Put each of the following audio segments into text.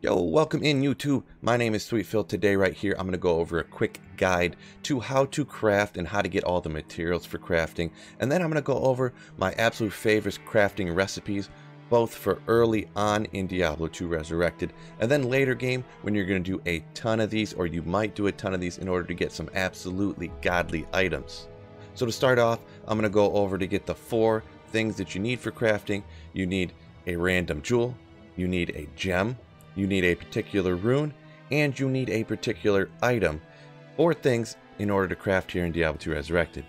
Yo, welcome in YouTube. My name is Sweet Phil. Today right here, I'm going to go over a quick guide to how to craft and how to get all the materials for crafting. And then I'm going to go over my absolute favorite crafting recipes, both for early on in Diablo 2 Resurrected, and then later game when you're going to do a ton of these, or you might do a ton of these in order to get some absolutely godly items. So to start off, I'm going to go over to get the four things that you need for crafting. You need a random jewel, you need a gem, you need a particular rune, and you need a particular item or things in order to craft here in Diablo 2 Resurrected.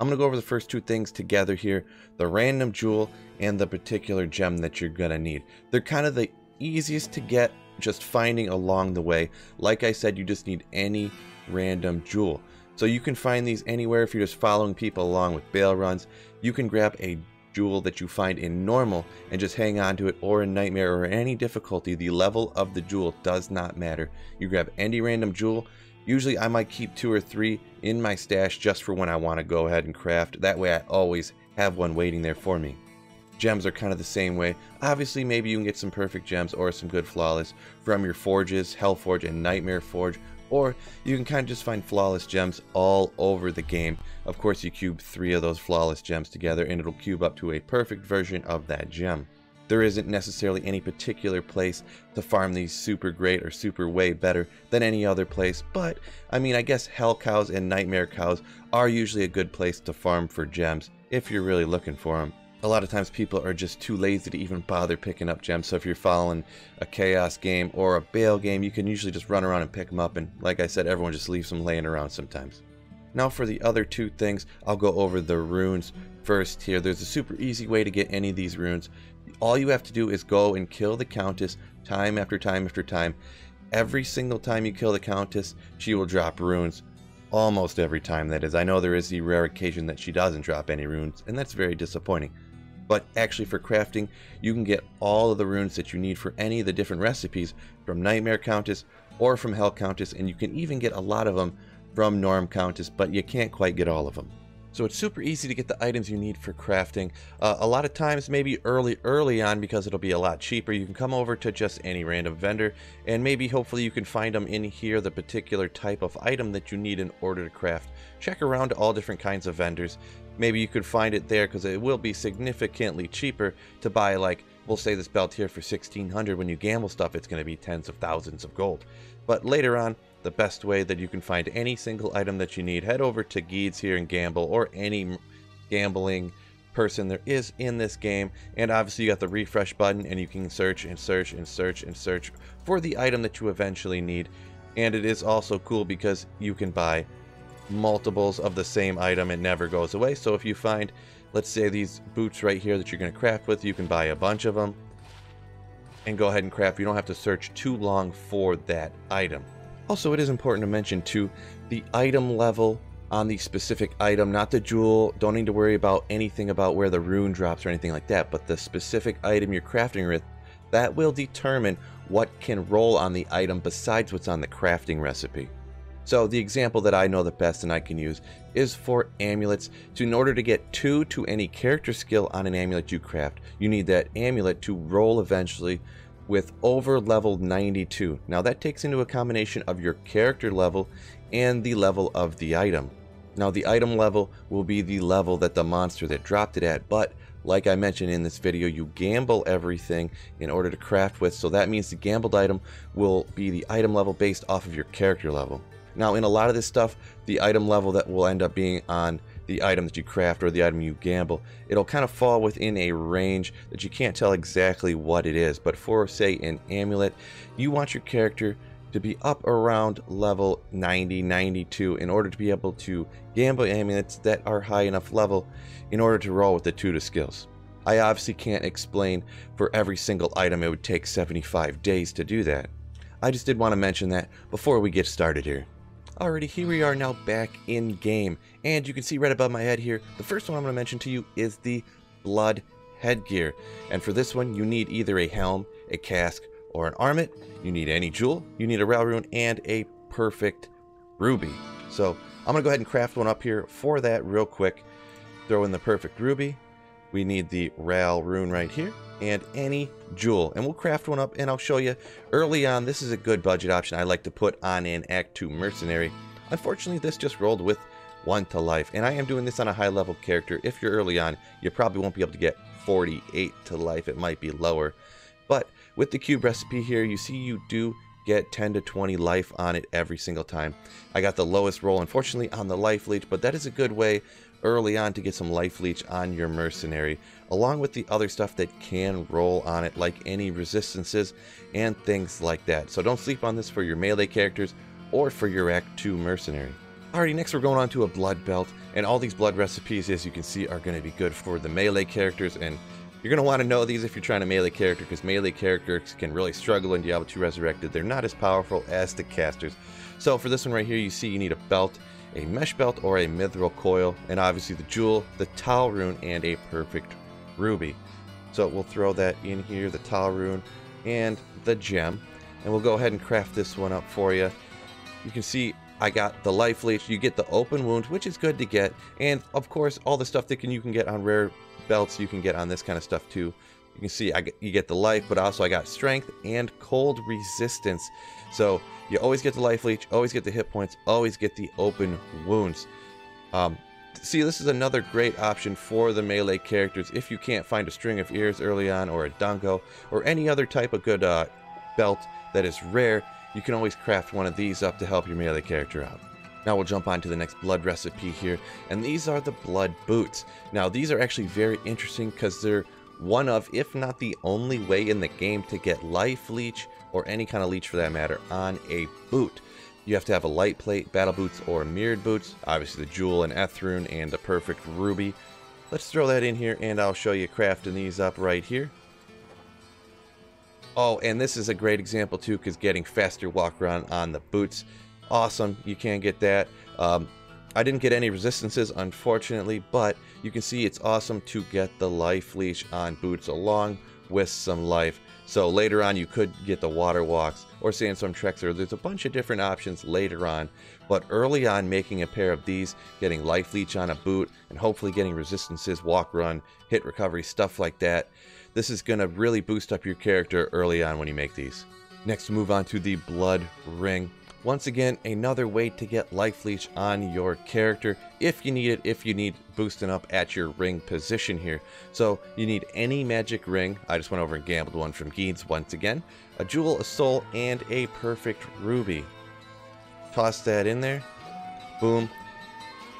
I'm going to go over the first two things together here, the random jewel and the particular gem that you're going to need. They're kind of the easiest to get just finding along the way. Like I said, you just need any random jewel. So you can find these anywhere if you're just following people along with Baal runs. You can grab a jewel that you find in normal and just hang on to it or in nightmare or any difficulty the level of the jewel does not matter. You grab any random jewel. Usually I might keep two or three in my stash just for when I want to go ahead and craft. That way I always have one waiting there for me. Gems are kind of the same way. Obviously maybe you can get some perfect gems or some good flawless from your forges hellforge and nightmare forge or you can kind of just find flawless gems all over the game. Of course, you cube three of those flawless gems together and it'll cube up to a perfect version of that gem. There isn't necessarily any particular place to farm these super great or super way better than any other place, but I mean, I guess Hell Cows and Nightmare Cows are usually a good place to farm for gems if you're really looking for them a lot of times people are just too lazy to even bother picking up gems. So if you're following a chaos game or a Baal game, you can usually just run around and pick them up. And like I said, everyone just leaves them laying around sometimes. Now for the other two things, I'll go over the runes first here. There's a super easy way to get any of these runes. All you have to do is go and kill the Countess time after time after time. Every single time you kill the Countess, she will drop runes. Almost every time, that is. I know there is the rare occasion that she doesn't drop any runes, and that's very disappointing but actually for crafting you can get all of the runes that you need for any of the different recipes from Nightmare Countess or from Hell Countess and you can even get a lot of them from Norm Countess but you can't quite get all of them. So it's super easy to get the items you need for crafting. Uh, a lot of times, maybe early early on, because it'll be a lot cheaper, you can come over to just any random vendor, and maybe hopefully you can find them in here, the particular type of item that you need in order to craft. Check around all different kinds of vendors. Maybe you could find it there because it will be significantly cheaper to buy like we'll say this belt here for 1600 when you gamble stuff it's going to be tens of thousands of gold but later on the best way that you can find any single item that you need, head over to Gheed's here and gamble or any gambling person there is in this game. And obviously you got the refresh button and you can search and search and search and search for the item that you eventually need. And it is also cool because you can buy multiples of the same item it never goes away. So if you find let's say these boots right here that you're going to craft with you can buy a bunch of them and go ahead and craft. You don't have to search too long for that item also, it is important to mention too, the item level on the specific item, not the jewel. Don't need to worry about anything about where the rune drops or anything like that, but the specific item you're crafting with, that will determine what can roll on the item besides what's on the crafting recipe. So the example that I know the best and I can use is for amulets. So in order to get 2 to any character skill on an amulet you craft, you need that amulet to roll eventually with over level 92. Now that takes into a combination of your character level and the level of the item. Now the item level will be the level that the monster that dropped it at, but like I mentioned in this video, you gamble everything in order to craft with, so that means the gambled item will be the item level based off of your character level. Now in a lot of this stuff, the item level that will end up being on the item that you craft or the item you gamble, it'll kind of fall within a range that you can't tell exactly what it is. But for, say, an amulet, you want your character to be up around level 90, 92 in order to be able to gamble amulets that are high enough level in order to roll with the Tutor skills. I obviously can't explain for every single item it would take 75 days to do that. I just did want to mention that before we get started here. Alrighty, here we are now back in game, and you can see right above my head here, the first one I'm going to mention to you is the Blood Headgear. And for this one, you need either a helm, a casque, or an armet. You need any jewel, you need a Ral rune, and a perfect ruby. So I'm going to go ahead and craft one up here for that real quick. Throw in the perfect ruby, we need the Ral rune right here and any jewel. And we'll craft one up and I'll show you. Early on this is a good budget option I like to put on an act 2 mercenary. Unfortunately this just rolled with one to life and I am doing this on a high level character. If you're early on you probably won't be able to get 48 to life. It might be lower. But with the cube recipe here you see you do get 10 to 20 life on it every single time. I got the lowest roll unfortunately on the life leech but that is a good way early on to get some life leech on your mercenary, along with the other stuff that can roll on it, like any resistances and things like that. So don't sleep on this for your melee characters or for your Act 2 mercenary. Alrighty, next we're going on to a blood belt, and all these blood recipes, as you can see, are going to be good for the melee characters, and you're going to want to know these if you're trying to melee character, because melee characters can really struggle in Diablo 2 Resurrected. They're not as powerful as the casters. So for this one right here, you see you need a belt, a mesh belt or a mithril coil, and obviously the jewel, the Tal rune, and a perfect ruby. So we'll throw that in here, the Tal rune and the gem, and we'll go ahead and craft this one up for you. You can see I got the life leech, you get the open wound, which is good to get, and of course all the stuff that can, you can get on rare belts you can get on this kind of stuff too. You can see I get, you get the life, but also I got strength and cold resistance. So you always get the life leech, always get the hit points, always get the open wounds. Um, see, this is another great option for the melee characters if you can't find a string of ears early on, or a dango, or any other type of good uh, belt that is rare. You can always craft one of these up to help your melee character out. Now we'll jump on to the next blood recipe here, and these are the blood boots. Now these are actually very interesting because they're one of, if not the only way in the game to get life leech or any kind of leech for that matter on a boot. You have to have a light plate, battle boots, or mirrored boots. Obviously the jewel and Eth rune and the perfect ruby. Let's throw that in here and I'll show you crafting these up right here. Oh, and this is a great example too because getting faster walk around on the boots. Awesome, you can get that. Um, I didn't get any resistances, unfortunately, but you can see it's awesome to get the life leech on boots along with some life. So later on, you could get the water walks or sandstorm treks, or there's a bunch of different options later on. But early on, making a pair of these, getting life leech on a boot, and hopefully getting resistances, walk run, hit recovery, stuff like that. This is going to really boost up your character early on when you make these. Next, move on to the blood ring. Once again, another way to get Life Leech on your character if you need it, if you need boosting up at your ring position here. So you need any magic ring. I just went over and gambled one from Gheed's once again. A jewel, a Sol, and a perfect ruby. Toss that in there. Boom.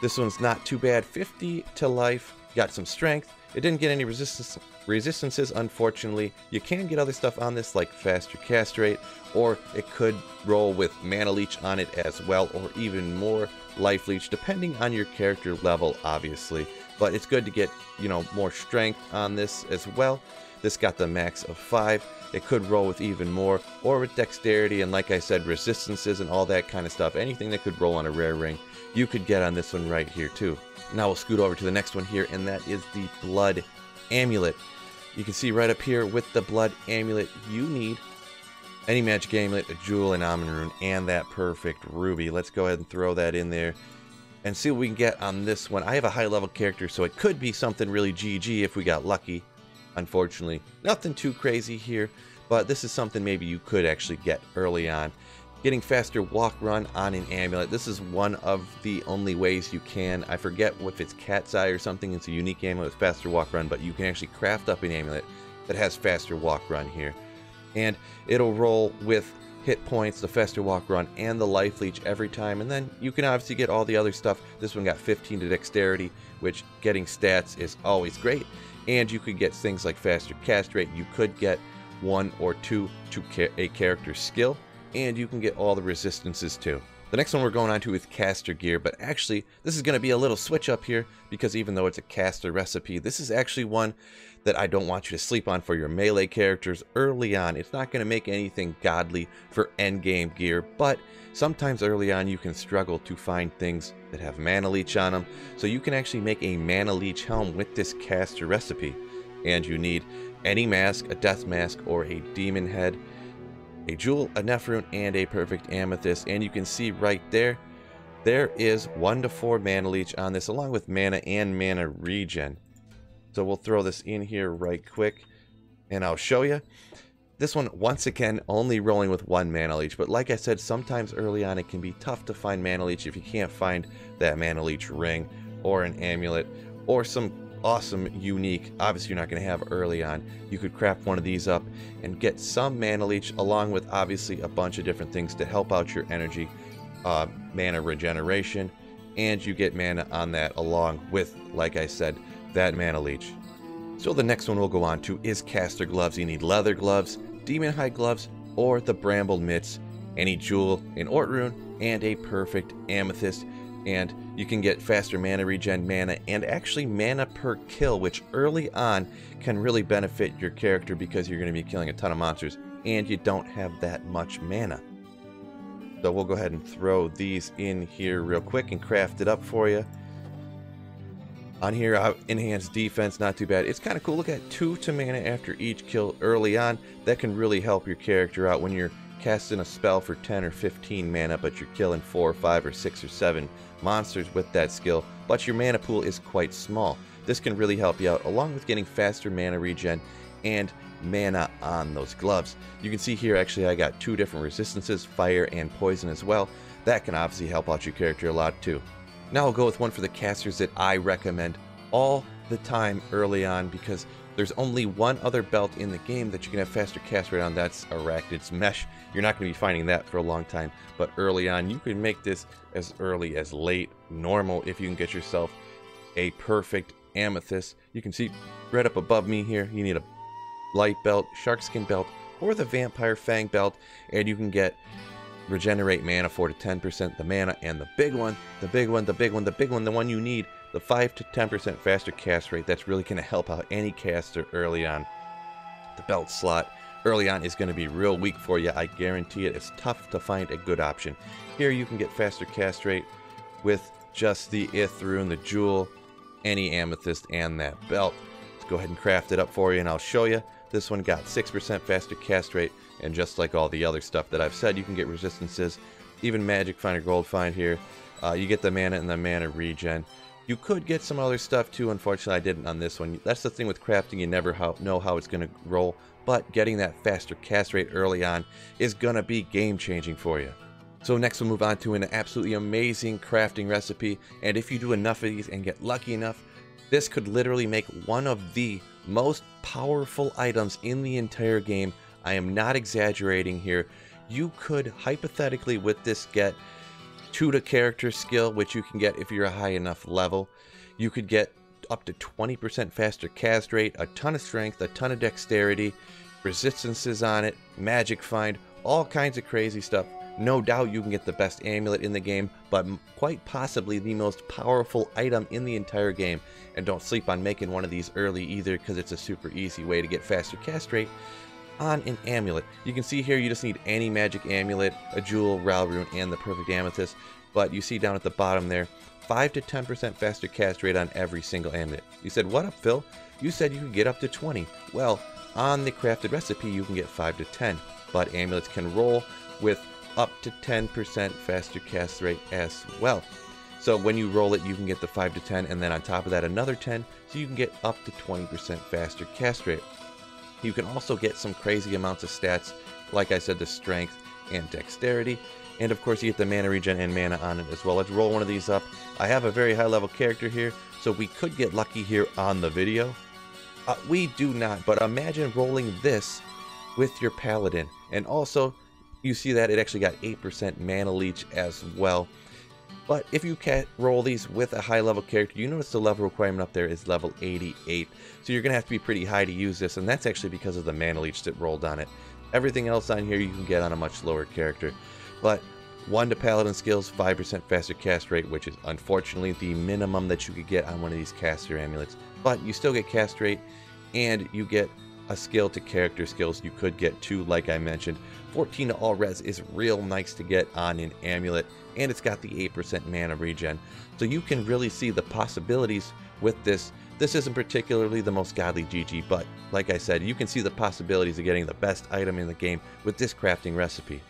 This one's not too bad. 50 to life. Got some strength. It didn't get any resistance resistances, unfortunately. You can get other stuff on this, like faster cast rate, or it could roll with mana leech on it as well, or even more life leech, depending on your character level, obviously. But it's good to get, you know, more strength on this as well. This got the max of 5. It could roll with even more, or with dexterity, and like I said, resistances and all that kind of stuff. Anything that could roll on a rare ring, you could get on this one right here too. Now we'll scoot over to the next one here, and that is the Blood Amulet. You can see right up here with the Blood Amulet, you need any magic amulet, a jewel, an Amn rune, and that perfect ruby. Let's go ahead and throw that in there and see what we can get on this one. I have a high level character, so it could be something really GG if we got lucky. Unfortunately, nothing too crazy here, but this is something maybe you could actually get early on getting faster walk run on an amulet. This is one of the only ways you can. I forget if it's cat's eye or something. It's a unique amulet with faster walk run, but you can actually craft up an amulet that has faster walk run here. And it'll roll with hit points, the faster walk run, and the life leech every time. And then you can obviously get all the other stuff. This one got 15 to dexterity, which getting stats is always great. And you could get things like faster cast rate. You could get one or two to a character skill and you can get all the resistances too. The next one we're going on to is caster gear, but actually this is going to be a little switch up here because even though it's a caster recipe, this is actually one that I don't want you to sleep on for your melee characters early on. It's not going to make anything godly for endgame gear, but sometimes early on you can struggle to find things that have mana leech on them, so you can actually make a mana leech helm with this caster recipe. And you need any mask, a death mask, or a demon head a jewel, a Nef rune, and a perfect amethyst. And you can see right there, there is 1 to 4 mana leech on this, along with mana and mana regen. So we'll throw this in here right quick and I'll show you. This one, once again, only rolling with one Mana Leech, but like I said, sometimes early on it can be tough to find Mana Leech if you can't find that Mana Leech ring or an amulet or some awesome, unique, obviously you're not going to have early on. You could craft one of these up and get some Mana Leech along with obviously a bunch of different things to help out your energy, uh, mana regeneration, and you get mana on that along with, like I said, that Mana Leech. So the next one we'll go on to is caster gloves. You need leather gloves, demon hide gloves, or the bramble mitts, any jewel, an Ort rune, and a perfect amethyst. And you can get faster mana regen mana and actually mana per kill, which early on can really benefit your character because you're going to be killing a ton of monsters and you don't have that much mana. So we'll go ahead and throw these in here real quick and craft it up for you. On here, uh, enhanced defense, not too bad. It's kind of cool. Look at 2 to mana after each kill early on. That can really help your character out when you're casting a spell for 10 or 15 mana, but you're killing 4 or 5 or 6 or 7 monsters with that skill, but your mana pool is quite small. This can really help you out, along with getting faster mana regen and mana on those gloves. You can see here, actually, I got two different resistances, fire and poison as well. That can obviously help out your character a lot too. Now I'll go with one for the casters that I recommend all the time early on because there's only one other belt in the game that you can have faster cast rate on. That's Arachnid's Mesh. You're not going to be finding that for a long time, but early on you can make this as early as late normal if you can get yourself a perfect amethyst. You can see right up above me here, you need a light belt, shark skin belt, or the vampire fang belt, and you can get regenerate mana 4 to 10% the mana, and the big one, the big one, the big one, the big one, the one you need, the 5 to 10% faster cast rate. That's really going to help out any caster early on. The belt slot early on is going to be real weak for you. I guarantee it. It's tough to find a good option. Here you can get faster cast rate with just the Ith-Rune, the Jewel, any Amethyst, and that belt. Let's go ahead and craft it up for you, and I'll show you. This one got 6% faster cast rate, and just like all the other stuff that I've said, you can get resistances, even Magic Find or Gold Find here. Uh, you get the mana and the mana regen. You could get some other stuff too, unfortunately I didn't on this one. That's the thing with crafting, you never know how it's going to roll, but getting that faster cast rate early on is going to be game changing for you. So next we'll move on to an absolutely amazing crafting recipe, and if you do enough of these and get lucky enough, this could literally make one of the most powerful items in the entire game I am not exaggerating here. You could hypothetically with this get two to character skill, which you can get if you're a high enough level. You could get up to 20% faster cast rate, a ton of strength, a ton of dexterity, resistances on it, magic find, all kinds of crazy stuff. No doubt you can get the best amulet in the game, but quite possibly the most powerful item in the entire game. And don't sleep on making one of these early either because it's a super easy way to get faster cast rate on an amulet. You can see here you just need any magic amulet, a jewel, Ral rune, and the perfect amethyst. But you see down at the bottom there, 5 to 10% faster cast rate on every single amulet. You said, what up, Phil? You said you could get up to 20. Well, on the crafted recipe, you can get 5 to 10. But amulets can roll with up to 10% faster cast rate as well. So when you roll it, you can get the 5 to 10, and then on top of that, another 10, so you can get up to 20% faster cast rate. You can also get some crazy amounts of stats, like I said, the strength and dexterity. And of course, you get the mana regen and mana on it as well. Let's roll one of these up. I have a very high level character here, so we could get lucky here on the video. Uh, we do not, but imagine rolling this with your paladin. And also, you see that it actually got 8% mana leech as well. But if you can roll these with a high level character, you notice the level requirement up there is level 88. So you're going to have to be pretty high to use this, and that's actually because of the mana leech that rolled on it. Everything else on here you can get on a much lower character. But 1 to paladin skills, 5% faster cast rate, which is unfortunately the minimum that you could get on one of these caster amulets. But you still get cast rate, and you get a skill to character skills you could get too, like I mentioned. 14 to all res is real nice to get on an amulet, and it's got the 8% mana regen. So you can really see the possibilities with this. This isn't particularly the most godly GG, but like I said, you can see the possibilities of getting the best item in the game with this crafting recipe.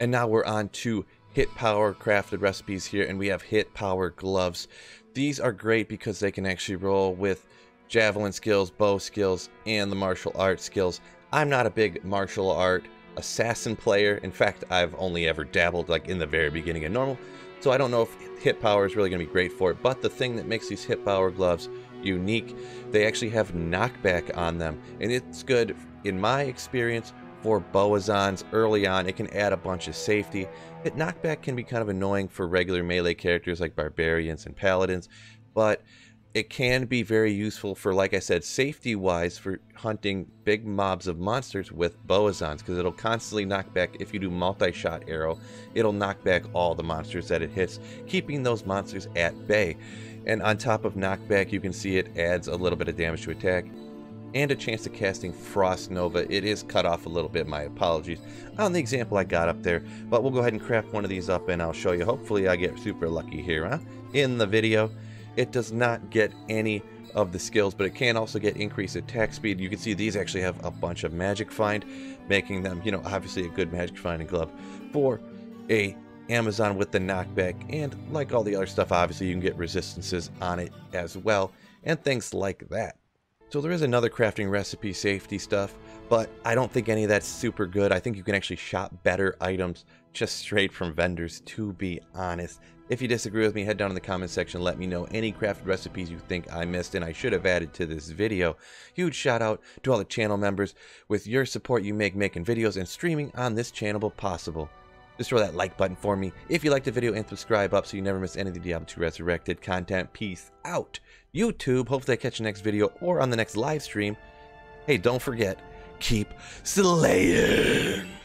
And now we're on to hit power crafted recipes here, and we have hit power gloves. These are great because they can actually roll with javelin skills, bow skills, and the martial art skills. I'm not a big martial art assassin player. In fact, I've only ever dabbled like in the very beginning of normal, so I don't know if hit power is really going to be great for it. But the thing that makes these hit power gloves unique, they actually have knockback on them, and it's good in my experience for Bowazons early on. It can add a bunch of safety. Hit knockback can be kind of annoying for regular melee characters like barbarians and paladins, but it can be very useful for, like I said, safety wise for hunting big mobs of monsters with Bowazons because it'll constantly knock back. If you do multi shot arrow, it'll knock back all the monsters that it hits, keeping those monsters at bay. And on top of knockback, you can see it adds a little bit of damage to attack and a chance of casting Frost Nova. It is cut off a little bit, my apologies, on the example I got up there. But we'll go ahead and craft one of these up and I'll show you. Hopefully I get super lucky here huh? in the video. It does not get any of the skills, but it can also get increased attack speed. You can see these actually have a bunch of magic find, making them, you know, obviously a good magic finding glove for a Amazon with the knockback. And like all the other stuff, obviously you can get resistances on it as well, and things like that. So there is another crafting recipe safety stuff, but I don't think any of that's super good. I think you can actually shop better items just straight from vendors, to be honest. If you disagree with me, head down in the comment section, let me know any crafted recipes you think I missed and I should have added to this video. Huge shout out to all the channel members. With your support, you make making videos and streaming on this channel possible. Just throw that like button for me if you liked the video and subscribe up so you never miss any of the Diablo 2 Resurrected content. Peace out. YouTube, hopefully I catch you next video or on the next live stream. Hey, don't forget, keep slaying.